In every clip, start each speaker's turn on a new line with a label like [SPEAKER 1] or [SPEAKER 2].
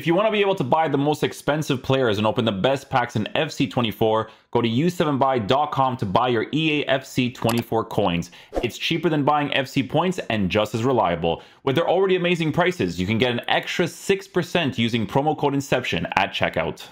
[SPEAKER 1] If you want to be able to buy the most expensive players and open the best packs in FC24, go to u7buy.com to buy your EA FC24 coins. It's cheaper than buying FC points and just as reliable. With their already amazing prices, you can get an extra 6% using promo code INCEPTION at checkout.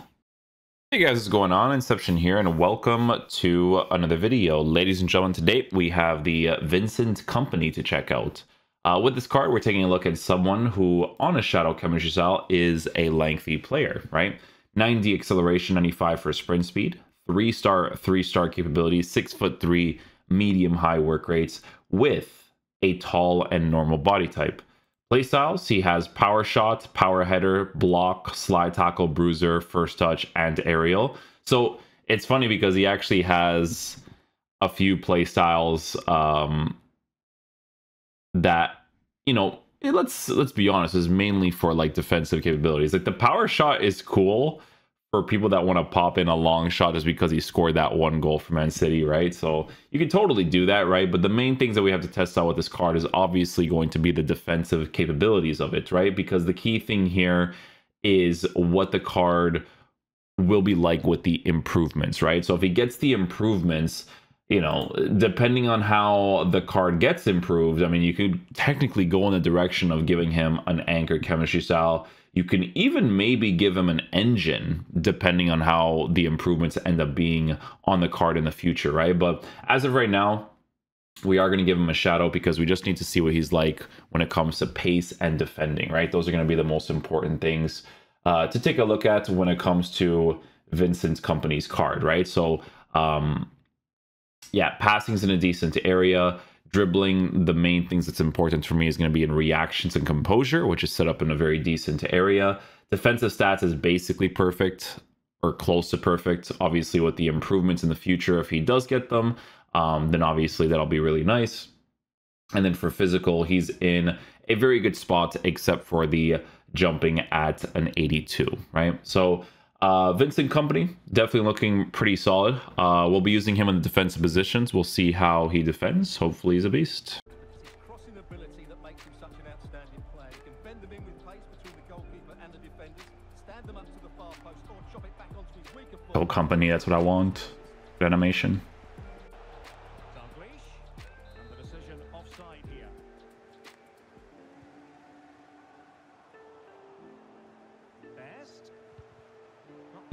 [SPEAKER 1] Hey guys, what's going on? Inception here, and welcome to another video. Ladies and gentlemen, today we have the Vincent Kompany to check out. Uh, with this card, we're taking a look at someone who, on a Shadow Chemistry style, is a lengthy player, right? 90 acceleration, 95 for sprint speed, three star, three star capabilities, six foot three, medium high work rates, with a tall and normal body type. Playstyles, he has power shot, power header, block, slide tackle, bruiser, first touch, and aerial. So it's funny because he actually has a few playstyles um, that you know, let's let's be honest, is mainly for like defensive capabilities. Like the power shot is cool for people that want to pop in a long shot just because he scored that one goal for Man City, right? So you can totally do that, right? But the main things that we have to test out with this card is obviously going to be the defensive capabilities of it, right? Because the key thing here is what the card will be like with the improvements, right? So if he gets the improvements, you know, depending on how the card gets improved, I mean, you could technically go in the direction of giving him an anchor chemistry style. You can even maybe give him an engine, depending on how the improvements end up being on the card in the future, right? But as of right now, we are going to give him a shadow because we just need to see what he's like when it comes to pace and defending, right? Those are going to be the most important things uh, to take a look at when it comes to Vincent Kompany's card, right? So, um, yeah, passing's in a decent area. Dribbling, the main things that's important for me is going to be in reactions and composure, which is set up in a very decent area. Defensive stats is basically perfect or close to perfect. Obviously, with the improvements in the future, if he does get them, um, then obviously that'll be really nice. And then for physical, he's in a very good spot, except for the jumping at an 82, right? So uh, Vincent Kompany, definitely looking pretty solid. Uh, we'll be using him in the defensive positions. We'll see how he defends. Hopefully he's a beast. Kompany, that's what I want. Good animation.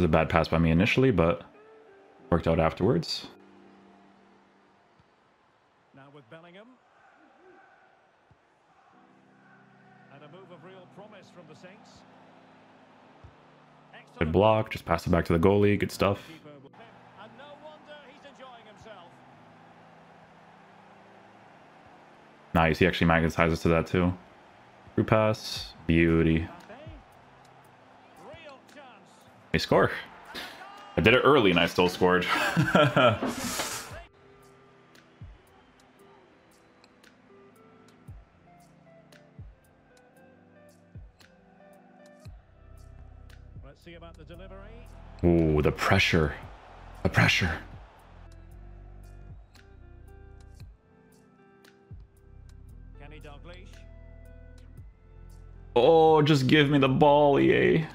[SPEAKER 1] Was a bad pass by me initially, but worked out afterwards. Now with Bellingham. And a move of real promise from the Saints. Good block, just pass it back to the goalie, good stuff. Nice, he actually magnetizes to that too. Through pass, beauty. We score. I did it early and I still scored. Let's see about the delivery. Ooh, the pressure. The pressure. Oh, just give me the ball, EA.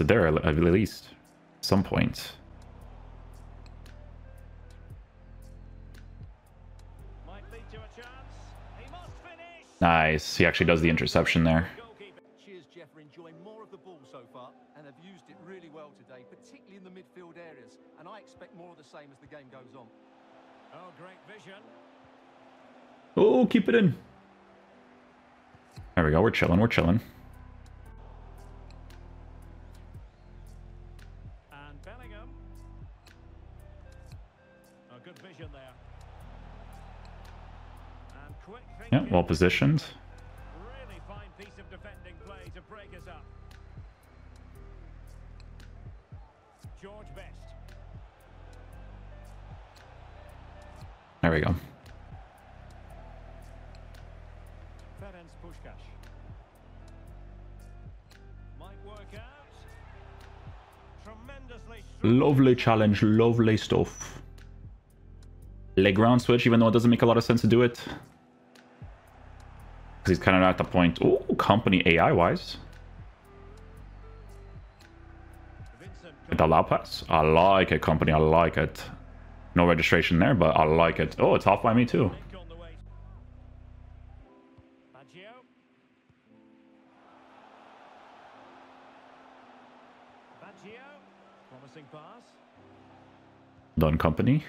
[SPEAKER 1] It there at least. some point. Nice. He actually does the interception there. Cheers, Jeff, enjoying more of the ball so far and have used it really well today, particularly in the midfield areas. And I expect more of the same as the game goes on. Oh, great vision. Oh, keep it in. There we go. We're chilling. We're chilling. Positioned. Really fine piece of defending play to break us up. George Best. There we go. Ferenc Puskas. Might work out. Tremendously Lovely challenge, lovely stuff.
[SPEAKER 2] leg ground switch, even though it doesn't make a lot of sense to do it. He's kind of at the point... Oh, Kompany AI-wise. The allow pass. I like it, Kompany. I like it. No registration there, but I like it. Oh, it's off by me too. Done Kompany.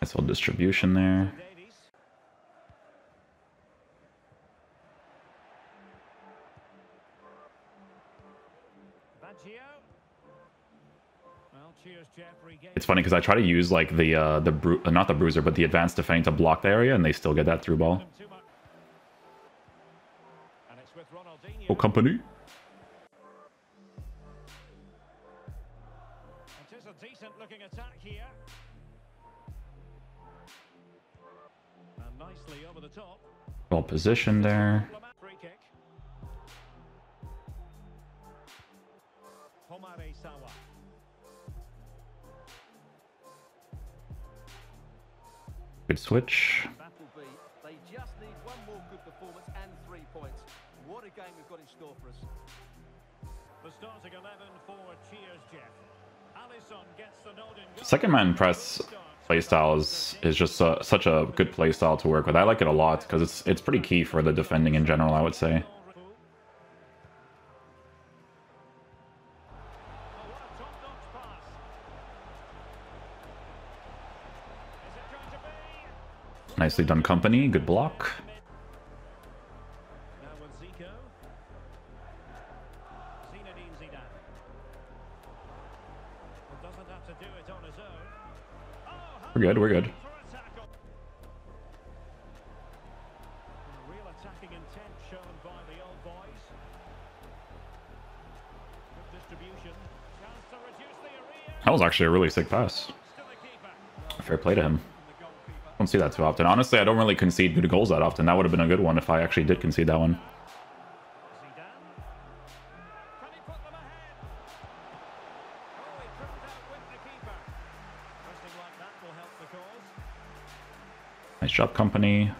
[SPEAKER 2] Nice little distribution there. It's funny because I try to use like the uh, the bru uh, not the bruiser but the advanced defending to block the area and they still get that through ball. Oh, Kompany. It is a decent looking Jeff. Second man press playstyle is, is just a, such a good playstyle to work with. I like it a lot because it's it's pretty key for the defending in general, I would say. Nicely done Kompany, good block. We're good, we're good. That was actually a really sick pass. Fair play to him. Don't see that too often. Honestly, I don't really concede good goals that often. That would have been a good one if I actually did concede that one. Nice job, Kompany.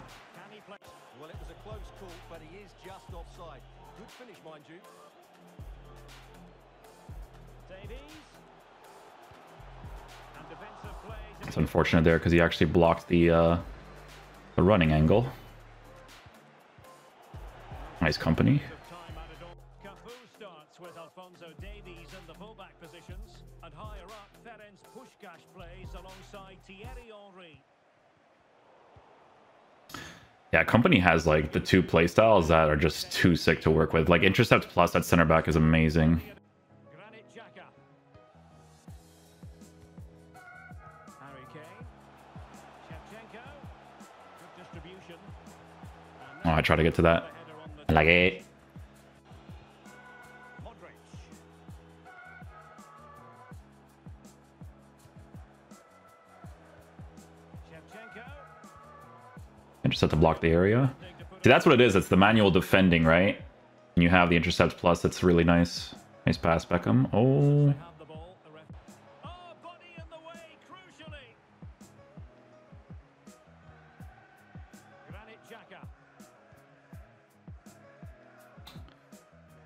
[SPEAKER 2] Unfortunate there because he actually blocked the uh, the running angle. Nice Kompany. Yeah, Kompany has like the two playstyles that are just too sick to work with. Like intercept plus at center back is amazing. Oh, I try to get to that. I like it. Intercept to block the area. See, that's what it is. It's the manual defending, right? And you have the intercept plus. It's really nice. Nice pass, Beckham. Oh.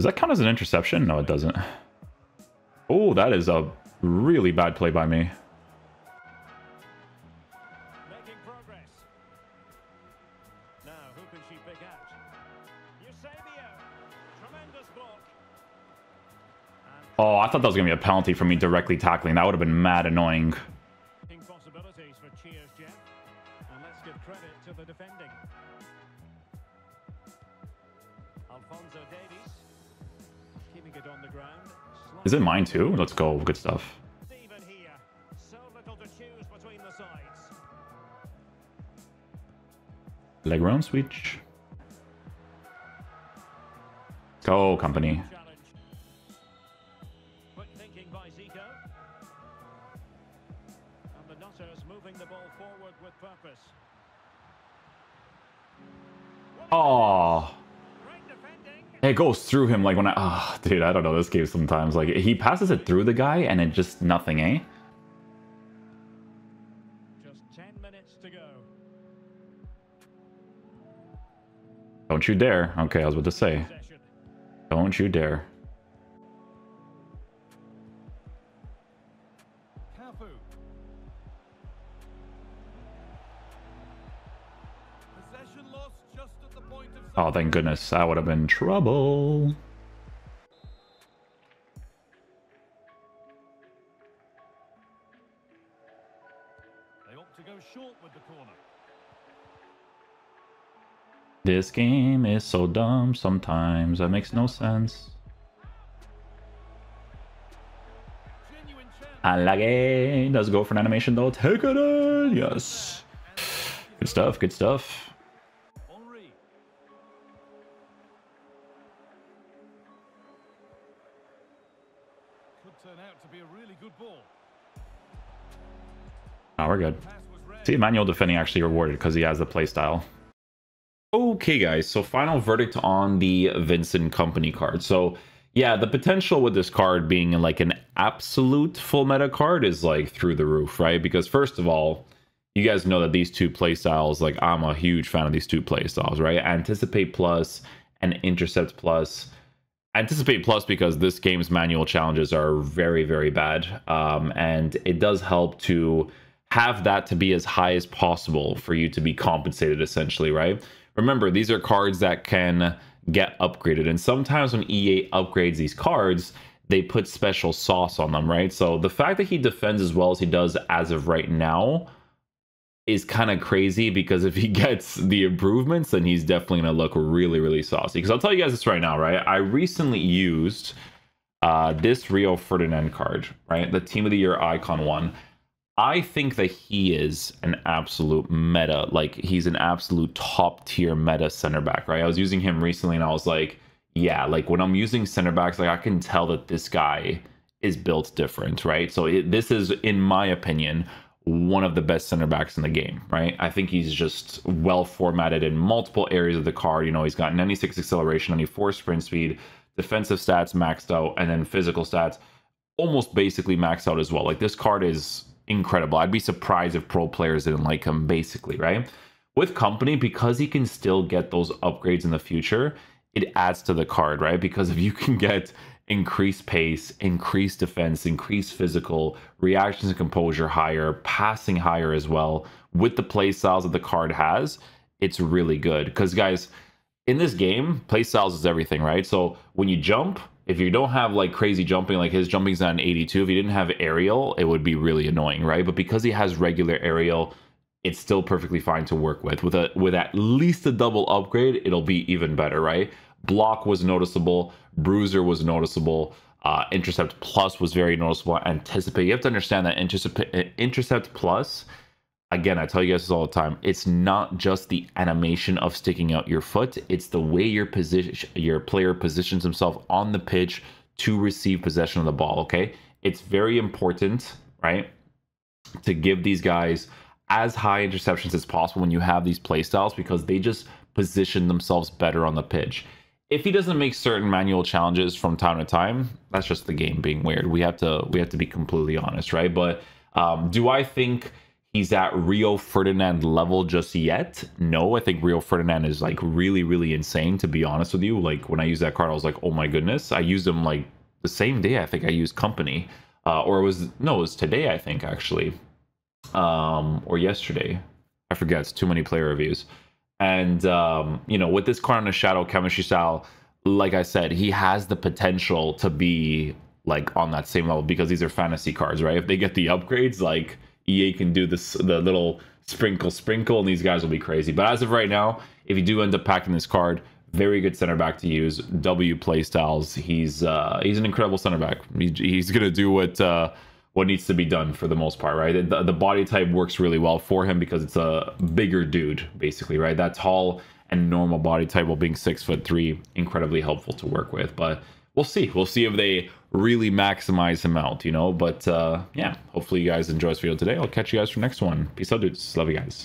[SPEAKER 2] Does that count as an interception? No, it doesn't. Oh, that is a really bad play by me. Oh, I thought that was going to be a penalty for me directly tackling. That would have been mad annoying. Possibilities for Cheers, Jeff. And let's give credit to the defending. Alphonso Davies Is it mine too? Let's go. Good stuff. So Leg round switch. Go, Kompany. But thinking by Zico, and the nutters moving the ball forward with purpose. Oh. It goes through him like when I... Oh, dude, I don't know this game sometimes. Like, he passes it through the guy and it just nothing, eh? Just 10 minutes to go.
[SPEAKER 1] Don't you dare. Okay, I was about to say. Don't you dare. Oh, thank goodness. I would have been trouble.
[SPEAKER 2] They opt to go short with the corner.
[SPEAKER 1] This game is so dumb sometimes. That makes no sense. Unlucky. Does go for an animation though. Take it in. Yes. Good stuff. Good stuff. Oh, we're good. See, manual defending actually rewarded because he has the playstyle. Okay, guys, so final verdict on the Vincent Kompany card. So, yeah, the potential with this card being like an absolute full meta card is like through the roof, right? Because, first of all, you guys know that these two playstyles, like, I'm a huge fan of these two playstyles, right? Anticipate Plus and Intercept Plus. Anticipate Plus because this game's manual challenges are very, very bad. Um, and it does help to have that to be as high as possible for you to be compensated, essentially, right? Remember, these are cards that can get upgraded. And sometimes when EA upgrades these cards, they put special sauce on them, right? So the fact that he defends as well as he does as of right now is kind of crazy because if he gets the improvements, then he's definitely going to look really, really saucy. Because I'll tell you guys this right now, right? I recently used uh, this Rio Ferdinand card, right? The Team of the Year Icon one. I think that he is an absolute meta. Like he's an absolute top tier meta center back, right? I was using him recently and I was like, yeah, like when I'm using center backs, like I can tell that this guy is built different, right? So it, this is, in my opinion, one of the best center backs in the game, right? I think he's just well formatted in multiple areas of the card. You know, he's got 96 acceleration, 94 sprint speed, defensive stats maxed out, and then physical stats almost basically maxed out as well. Like this card is incredible. I'd be surprised if pro players didn't like him, basically, right? With Kompany, because he can still get those upgrades in the future, it adds to the card, right? Because if you can get increased pace, increased defense, increased physical, reactions and composure higher, passing higher as well, with the play styles that the card has, it's really good. Because guys, in this game, play styles is everything, right? So when you jump, if you don't have like crazy jumping, like his jumping's not an 82, if he didn't have aerial, it would be really annoying, right? But because he has regular aerial, it's still perfectly fine to work with. With a with at least a double upgrade, it'll be even better, right? Block was noticeable, Bruiser was noticeable, uh, Intercept Plus was very noticeable. Anticipate, you have to understand that Intercept Intercept Plus again, I tell you guys this all the time. It's not just the animation of sticking out your foot; it's the way your position, your player positions himself on the pitch to receive possession of the ball. Okay, it's very important, right, to give these guys as high interceptions as possible when you have these play styles because they just position themselves better on the pitch. If he doesn't make certain manual challenges from time to time, that's just the game being weird. We have to we have to be completely honest, right? But um, do I think he's at Rio Ferdinand level just yet. No, I think Rio Ferdinand is like really, really insane to be honest with you. Like when I used that card, I was like, oh my goodness. I used him like the same day I think I used Kompany. Uh, or it was no, it was today, I think, actually. Um, or yesterday. I forget, it's too many player reviews. And um, you know, with this card on the shadow chemistry style, like I said, he has the potential to be like on that same level because these are fantasy cards, right? If they get the upgrades, like EA can do this the little sprinkle sprinkle and these guys will be crazy. But as of right now, if you do end up packing this card, very good center back to use. W play styles. He's uh he's an incredible center back. He's, he's gonna do what uh what needs to be done for the most part, right? The, the body type works really well for him because it's a bigger dude, basically, right? That tall and normal body type while being six foot three, incredibly helpful to work with. But we'll see. We'll see if they really maximize him out, you know. But uh, yeah, hopefully you guys enjoy this video today. I'll catch you guys for next one. Peace out, dudes. Love you guys.